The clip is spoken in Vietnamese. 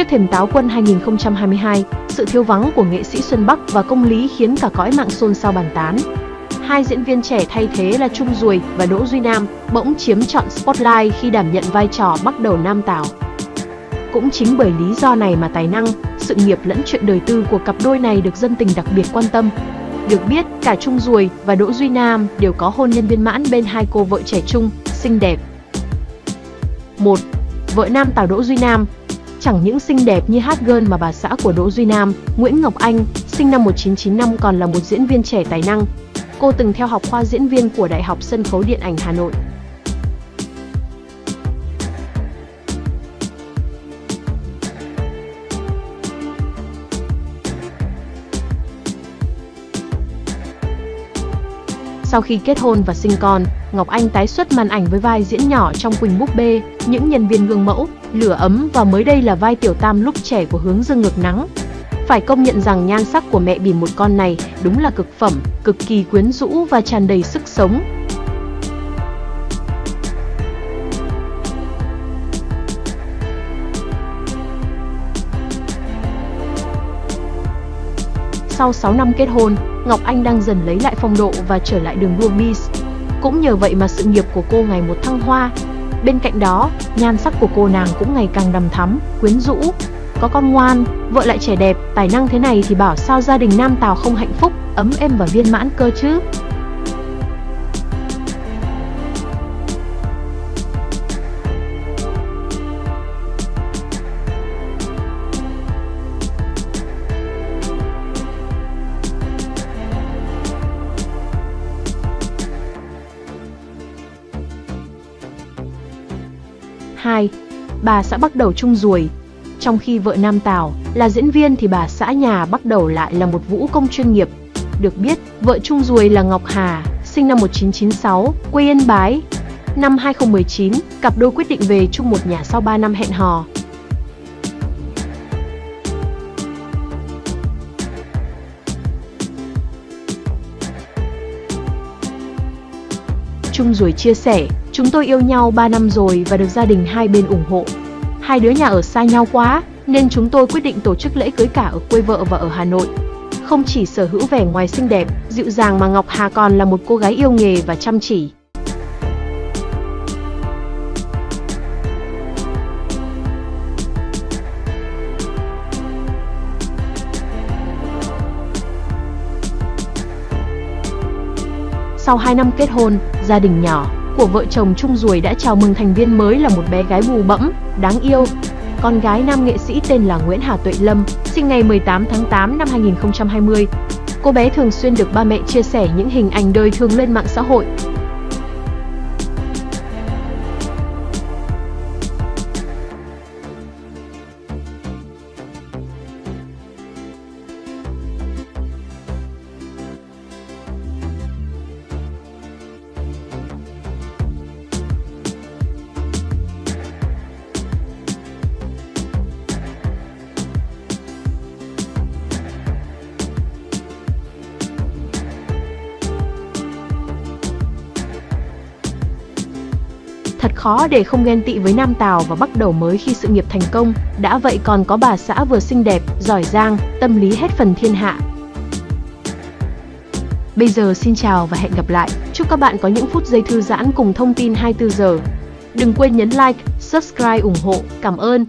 Trước thềm táo quân 2022, sự thiếu vắng của nghệ sĩ Xuân Bắc và công lý khiến cả cõi mạng xôn xao bàn tán. Hai diễn viên trẻ thay thế là Trung Duồi và Đỗ Duy Nam bỗng chiếm trọn spotlight khi đảm nhận vai trò bắt đầu nam tảo. Cũng chính bởi lý do này mà tài năng, sự nghiệp lẫn chuyện đời tư của cặp đôi này được dân tình đặc biệt quan tâm. Được biết, cả Trung Duồi và Đỗ Duy Nam đều có hôn nhân viên mãn bên hai cô vợ trẻ trung, xinh đẹp. 1. Vợ nam Tào Đỗ Duy Nam Chẳng những xinh đẹp như hát girl mà bà xã của Đỗ Duy Nam, Nguyễn Ngọc Anh, sinh năm 1995 còn là một diễn viên trẻ tài năng. Cô từng theo học khoa diễn viên của Đại học Sân khấu Điện ảnh Hà Nội. Sau khi kết hôn và sinh con, Ngọc Anh tái xuất màn ảnh với vai diễn nhỏ trong Quỳnh Búp Bê, những nhân viên gương mẫu, lửa ấm và mới đây là vai tiểu tam lúc trẻ của hướng dương ngược nắng. Phải công nhận rằng nhan sắc của mẹ bỉm một con này đúng là cực phẩm, cực kỳ quyến rũ và tràn đầy sức sống. Sau 6 năm kết hôn, Ngọc Anh đang dần lấy lại phong độ và trở lại đường đua Miss. Cũng nhờ vậy mà sự nghiệp của cô ngày một thăng hoa. Bên cạnh đó, nhan sắc của cô nàng cũng ngày càng đầm thắm, quyến rũ. Có con ngoan, vợ lại trẻ đẹp, tài năng thế này thì bảo sao gia đình Nam Tào không hạnh phúc, ấm êm và viên mãn cơ chứ. 2. Bà xã bắt đầu chung ruồi Trong khi vợ Nam Tào là diễn viên thì bà xã nhà bắt đầu lại là một vũ công chuyên nghiệp. Được biết, vợ chung ruồi là Ngọc Hà, sinh năm 1996, quê Yên Bái. Năm 2019, cặp đôi quyết định về chung một nhà sau 3 năm hẹn hò. Trung rồi chia sẻ, chúng tôi yêu nhau 3 năm rồi và được gia đình hai bên ủng hộ. Hai đứa nhà ở xa nhau quá, nên chúng tôi quyết định tổ chức lễ cưới cả ở quê vợ và ở Hà Nội. Không chỉ sở hữu vẻ ngoài xinh đẹp, dịu dàng mà Ngọc Hà còn là một cô gái yêu nghề và chăm chỉ. Sau 2 năm kết hôn, gia đình nhỏ của vợ chồng Trung Ruồi đã chào mừng thành viên mới là một bé gái bù bẫm, đáng yêu. Con gái nam nghệ sĩ tên là Nguyễn Hà Tuệ Lâm, sinh ngày 18 tháng 8 năm 2020. Cô bé thường xuyên được ba mẹ chia sẻ những hình ảnh đời thường lên mạng xã hội, Thật khó để không ghen tị với Nam Tào và bắt đầu mới khi sự nghiệp thành công, đã vậy còn có bà xã vừa xinh đẹp, giỏi giang, tâm lý hết phần thiên hạ. Bây giờ xin chào và hẹn gặp lại. Chúc các bạn có những phút giây thư giãn cùng thông tin 24 giờ. Đừng quên nhấn like, subscribe ủng hộ. Cảm ơn.